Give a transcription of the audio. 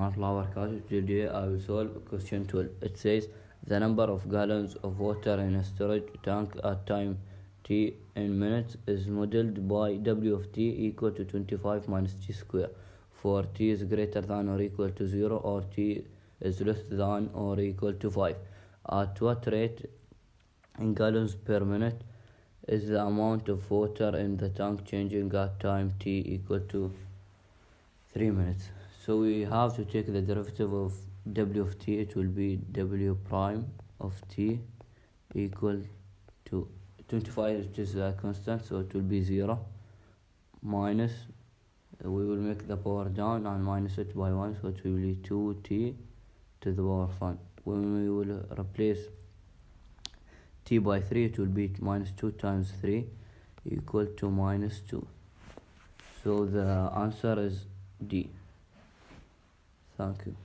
Our Couch Today I will solve question 12. It says the number of gallons of water in a storage tank at time t in minutes is modeled by W of t equal to 25 minus t square for t is greater than or equal to 0 or t is less than or equal to 5. At what rate in gallons per minute is the amount of water in the tank changing at time t equal to 3 minutes? So we have to take the derivative of w of t. It will be w prime of t equal to 25, which is a constant, so it will be 0 minus, uh, we will make the power down and minus it by 1, so it will be 2t to the power 5. When we will replace t by 3, it will be minus 2 times 3 equal to minus 2. So the answer is D. Thank you.